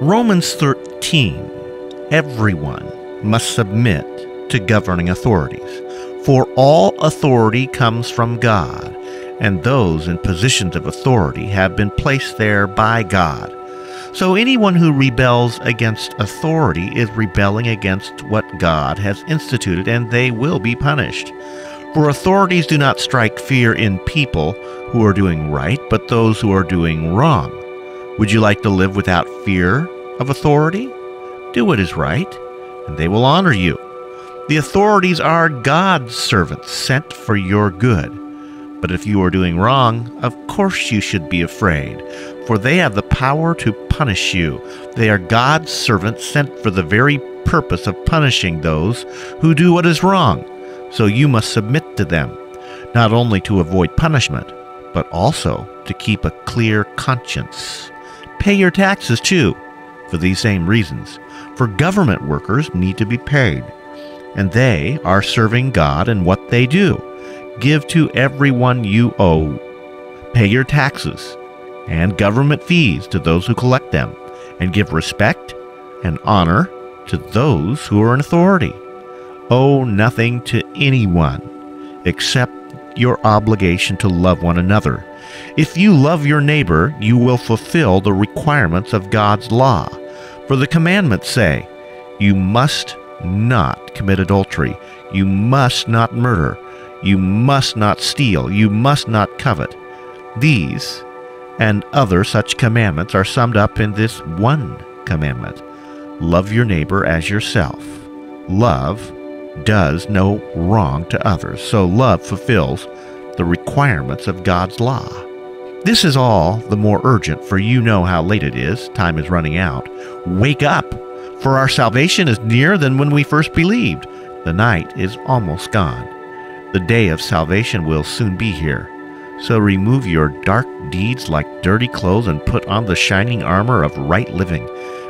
Romans 13 Everyone must submit to governing authorities, for all authority comes from God, and those in positions of authority have been placed there by God. So anyone who rebels against authority is rebelling against what God has instituted, and they will be punished. For authorities do not strike fear in people who are doing right, but those who are doing wrong. Would you like to live without fear of authority? Do what is right, and they will honor you. The authorities are God's servants sent for your good. But if you are doing wrong, of course you should be afraid, for they have the power to punish you. They are God's servants sent for the very purpose of punishing those who do what is wrong. So you must submit to them, not only to avoid punishment, but also to keep a clear conscience. Pay your taxes too, for these same reasons, for government workers need to be paid, and they are serving God in what they do. Give to everyone you owe. Pay your taxes and government fees to those who collect them, and give respect and honor to those who are in authority. Owe nothing to anyone except your obligation to love one another. If you love your neighbor, you will fulfill the requirements of God's law. For the commandments say, You must not commit adultery, you must not murder, you must not steal, you must not covet. These and other such commandments are summed up in this one commandment love your neighbor as yourself. Love does no wrong to others, so love fulfills the requirements of God's law. This is all the more urgent, for you know how late it is, time is running out. Wake up, for our salvation is nearer than when we first believed. The night is almost gone. The day of salvation will soon be here. So remove your dark deeds like dirty clothes and put on the shining armor of right living,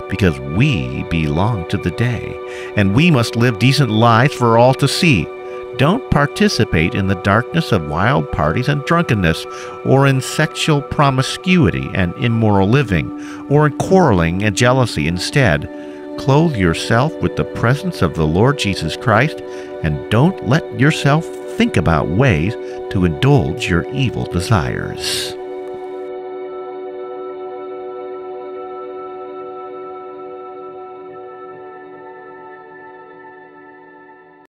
because we belong to the day, and we must live decent lives for all to see. Don't participate in the darkness of wild parties and drunkenness, or in sexual promiscuity and immoral living, or in quarreling and jealousy. Instead, clothe yourself with the presence of the Lord Jesus Christ, and don't let yourself think about ways to indulge your evil desires.